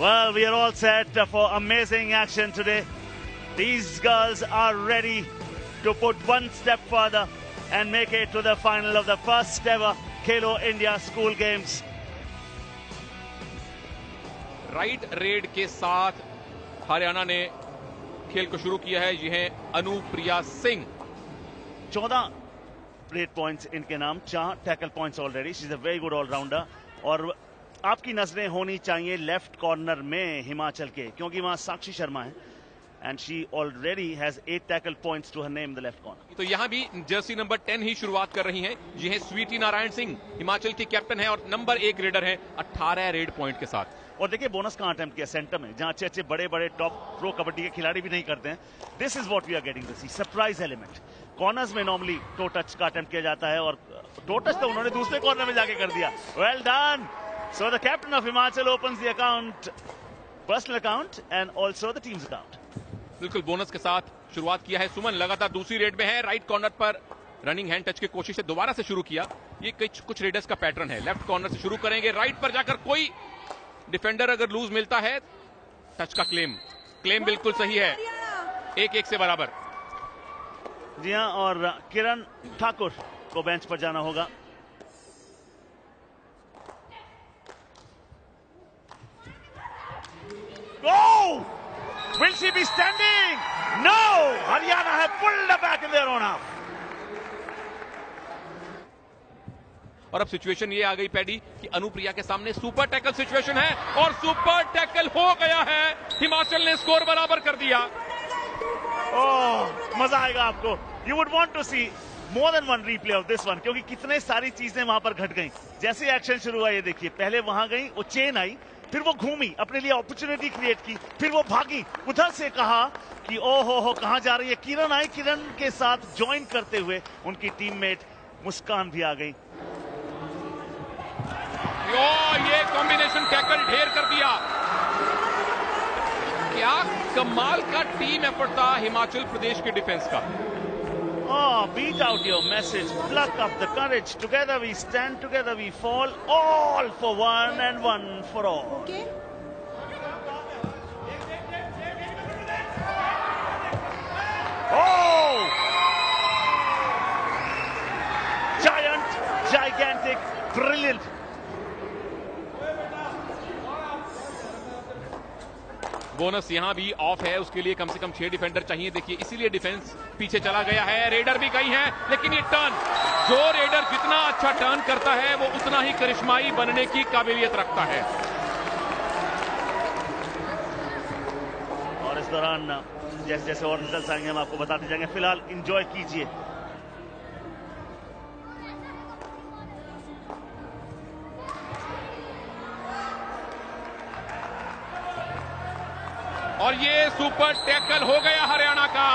Well, we are all set for amazing action today. These girls are ready to put one step further and make it to the final of the first ever Kalo India School Games. Right raid के साथ हरियाणा ने खेल को शुरू किया है ये है अनुप्रिया सिंह चौदह रेड पॉइंट्स इनके नाम चार tackle points already she is a very good allrounder और आपकी नज़रें होनी चाहिए लेफ़्ट कॉर्नर में हिमाचल के क्योंकि वहाँ साक्षी शर्मा है and she already has eight tackle points to her name the left corner तो यहाँ भी जर्सी नंबर 10 ही शुरुआत कर रही हैं ये है स्वीटी नारायण सिंह हिमाचल की कैप्टन है और नंबर एक रेडर है 18 रेड पॉइंट के साथ। और देखिए बोनस का अटेम्प्ट किया सेंटर में जहाँ अच्छे अच्छे बड़े बड़े टॉप प्रो कबड्डी के खिलाड़ी भी नहीं करते हैं। This is what we are getting to see surprise element corners में नॉर्मली टो टच का अटेम्प्ट किया जाता है और टो टच तो उन्होंने दूसरे कॉर्नर में जाके कर दिया। Well done so the captain of Himachal open the account personal account and also the team's account बिल्कुल बोनस के साथ शुरुआत किया है सुमन। लगातार दूसरी रेड में है राइट कॉर्नर पर रनिंग हैंड टच की कोशिश से दोबारा से शुरू किया। ये कुछ कुछ रेडर्स का पैटर्न है। लेफ़्ट कॉर्नर से शुरू करेंगे राइट पर जाकर कोई डिफेंडर अगर लूज मिलता है टच का क्लेम क्लेम बिल्कुल सही है। एक एक से बराबर। जी हाँ और किरण ठाकुर को बेंच पर जाना होगा Oh! Will she be standing? No! Haryana have pulled her back in their own half. और अब सिचुएशन ये आ गई पैडी कि अनुप्रिया के सामने सुपर टैकल सिचुएशन है और सुपर टैकल हो गया है हिमाचल ने स्कोर बराबर कर दिया ओह मज़ा आएगा आपको you would want to see more than one replay of this one क्योंकि कितने सारी चीज़ें वहाँ पर घट गई जैसे एक्शन शुरू हुआ ये देखिए पहले वहाँ गई वो चेन आई फिर वो घूमी, अपने लिए अपॉर्चुनिटी क्रिएट की, फिर वो भागी। उधर से कहा कि ओ हो हो कहाँ जा रही है? किरण आई किरण के साथ ज्वाइन करते हुए उनकी टीममेट मुस्कान भी आ गई। ये कॉम्बिनेशन टैकल ढेर कर दिया। क्या कमाल का टीम एफर्ट था हिमाचल प्रदेश के डिफेंस का। Beat out your message. Pluck up the courage. Together we stand, together we fall. All for one and one for all. Okay. Oh! Giant, gigantic, brilliant. Bonus यहाँ भी ऑफ़ है, उसके लिए कम से कम छह डिफेंडर चाहिए। देखिए, इसीलिए डिफेंस पीछे चला गया है। रेडर भी कहीं है, लेकिन ये टर्न जो रेडर जितना अच्छा टर्न करता है, वो उतना ही करिश्माई बनने की काबिलियत रखता है। और इस दौरान जैसे जैसे और रिज़ल्ट आएँगे, हम आपको बताते जाएँगे। फ़िलहाल इंजॉय कीजिए। और ये सुपर टैकल हो गया हरियाणा का।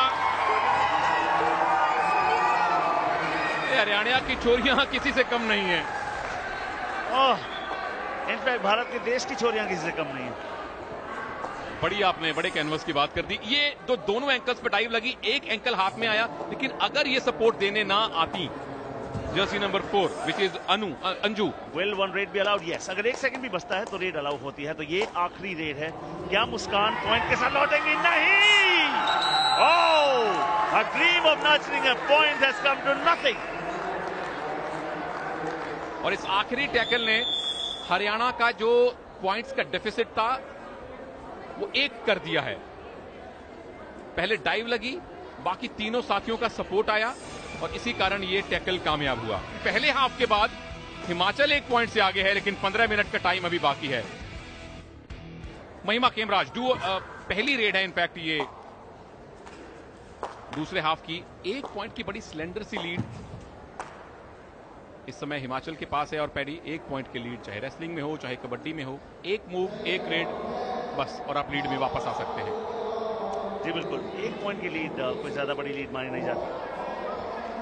हरियाणा की चोरियाँ किसी से कम नहीं है। इनफैक्ट भारत के देश की छोरियाँ किसी से कम नहीं है। बड़ी आपने बड़े कैनवस की बात कर दी। ये तो दोनों एंकल्स पे डाइव लगी एक एंकल हाथ में आया लेकिन अगर ये सपोर्ट देने ना आती jersey number four which is Anu Anju. Will one raid भी अलाउड यस अगर एक सेकंड भी बचता है तो रेड अलाउ होती है। तो ये आखिरी रेड है। क्या मुस्कान पॉइंट के साथ लौटेंगी? नहीं! ओह a dream of nurturing a point has come to nothing और इस आखिरी टैकल ने हरियाणा का जो पॉइंट्स का डेफिसिट था वो एक कर दिया है। पहले डाइव लगी बाकी तीनों साथियों का सपोर्ट आया। और इसी कारण ये टैकल कामयाब हुआ। पहले हाफ़ के बाद हिमाचल एक पॉइंट से आगे है, लेकिन 15 मिनट का टाइम अभी बाकी है। महिमा केमराज डू पहली रेड है इनफैक्ट ये दूसरे हाफ़ की। एक पॉइंट की बड़ी स्लेंडर सी लीड इस समय हिमाचल के पास है और पैडी एक पॉइंट की लीड चाहे रेसलिंग में हो, चाहे कबड्डी में हो। एक मूव एक रेड बस, और आप लीड में वापस आ सकते हैं। जी, बिल्कुल। एक पॉइंट की लीड कोई ज़्यादा बड़ी लीड मानी नहीं जाती।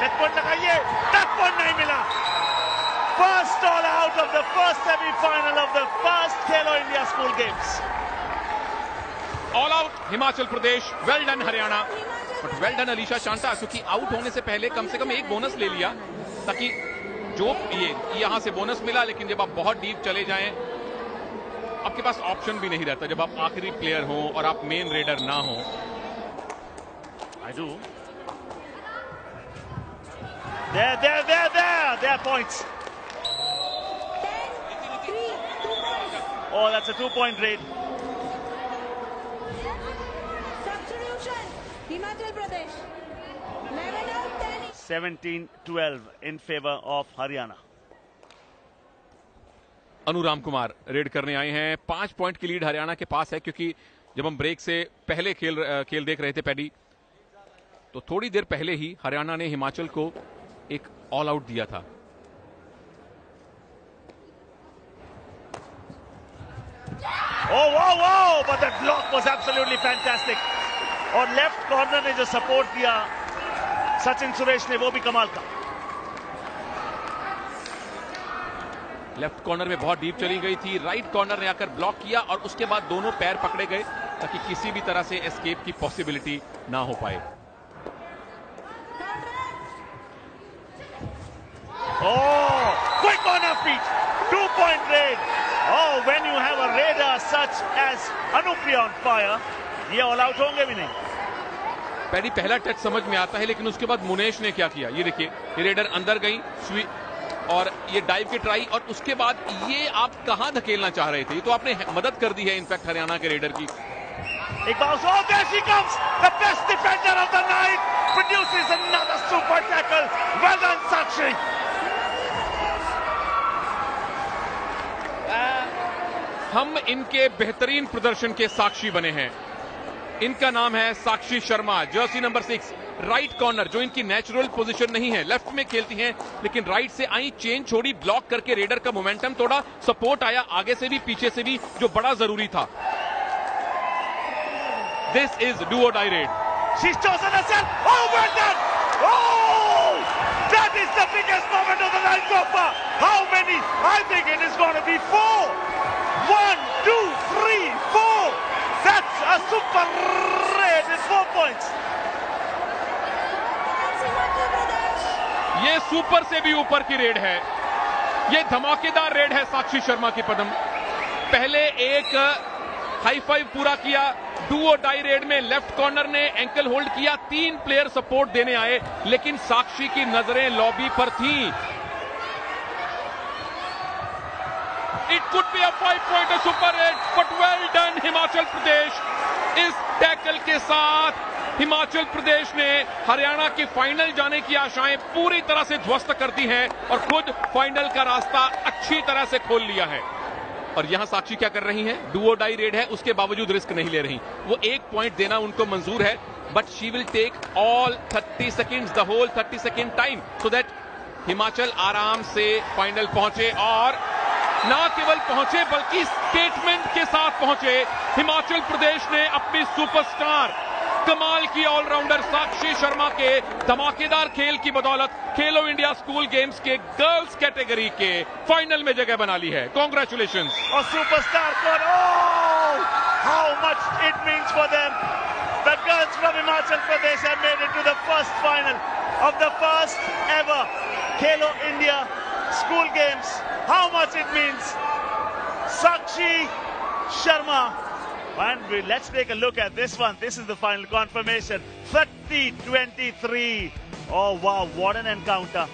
टच पॉइंट लगाइए टच पॉइंट नहीं मिला first all out of the first semifinal of the first Khelo India school games all out Himachal Pradesh well done Haryana but well done Alisha Shanta क्योंकि out होने से पहले कम से कम एक bonus ले लिया ताकि जो ये यहाँ से बोनस मिला लेकिन जब आप बहुत डीप चले जाएँ आपके पास ऑप्शन भी नहीं रहता। जब आप आखिरी प्लेयर हो और आप मेन रेडर ना हो। I do. There, there, there, there, there points. 10, 3, 2 points. Oh, that's a two-point raid. Substitution. Himachal Pradesh. 11 out, 10 in. 17-12 in favor of Haryana. Anuram Kumar raid करने आए हैं पाँच पॉइंट की लीड हरियाणा के पास है क्योंकि जब हम ब्रेक से पहले खेल खेल देख रहे थे पैडी तो थोड़ी देर पहले ही हरियाणा ने हिमाचल को एक ऑल आउट दिया था Oh, wow, wow! But that block was absolutely fantastic. और लेफ़्ट कॉर्नर ने जो सपोर्ट दिया सचिन सुरेश ने वो भी कमाल का लेफ़्ट कॉर्नर में बहुत डीप चली गई थी राइट कॉर्नर ने आकर ब्लॉक किया और उसके बाद दोनों पैर पकड़े गए ताकि किसी भी तरह से एस्केप की पॉसिबिलिटी ना हो पाए Oh, quick on her feet. Two point red. Oh, when you have a radar such as Anupriya on fire, ये ऑल आउट होंगे भी नहीं. पहली पहला टच समझ में आता है लेकिन उसके बाद मुनेश ने क्या किया? ये देखिए ये रेडर अंदर गई स्वी और ये डाइव की ट्राई और उसके बाद ये आप कहाँ धकेलना चाह रहे थे? ये तो आपने मदद कर दी है इनफैक्ट हरियाणा के रेडर की. एक बार हम इनके बेहतरीन प्रदर्शन के साक्षी बने हैं। इनका नाम है Sakshi Sharma, jersey number six right corner जो इनकी नेचुरल पोजीशन नहीं है। लेफ़्ट में खेलती हैं, लेकिन राइट से आई चेन छोड़ी ब्लॉक करके रेडर का मोमेंटम तोड़ा सपोर्ट आया, आगे से भी, पीछे से भी, जो बड़ा ज़रूरी था। This is do or die raid that! Is the biggest moment of the how many? I think it is going to be four! One, two, three, four. That's a super raid with four points. ये super से भी ऊपर की red है। ये धमाकेदार red है साक्षी शर्मा की पदम। पहले एक हाई फाइव पूरा किया। डू और डाई रेड में लेफ़्ट कॉर्नर ने एंकल होल्ड किया। तीन प्लेयर सपोर्ट देने आए, लेकिन साक्षी की नज़रें लॉबी पर थीं। Be a five point super raid but well done Himachal Pradesh इस टैकल के साथ हिमाचल प्रदेश ने हरियाणा की फाइनल जाने की आशाएँ पूरी तरह से ध्वस्त कर दी हैं और खुद फाइनल का रास्ता अच्छी तरह से खोल लिया है। और यहाँ साक्षी क्या कर रही हैं? डुओ डाई रेड है, उसके बावजूद रिस्क नहीं ले रही। वो एक पॉइंट देना उनको मंजूर है but she will take all 30 second the whole 30 second time so that Himachal आराम से फाइनल पहुँचे और न केवल पहुँचे, बल्कि स्टेटमेंट के साथ पहुँचे। हिमाचल प्रदेश ने अपने सुपरस्टार कमाल की ऑलराउंडर साक्षी शर्मा के धमाकेदार खेल की बदौलत खेलो इंडिया स्कूल गेम्स के गर्ल्स कैटेगरी के फाइनल में जगह बना ली है। कॉन्ग्रेचुलेशन और superstar for how much it means for them the girls from Himachal Pradesh have made it to the first final of the first ever Khelo India School Games. How much it means. Sakshi Sharma. And we, let's take a look at this one. This is the final confirmation. 30-23. Oh wow, what an encounter.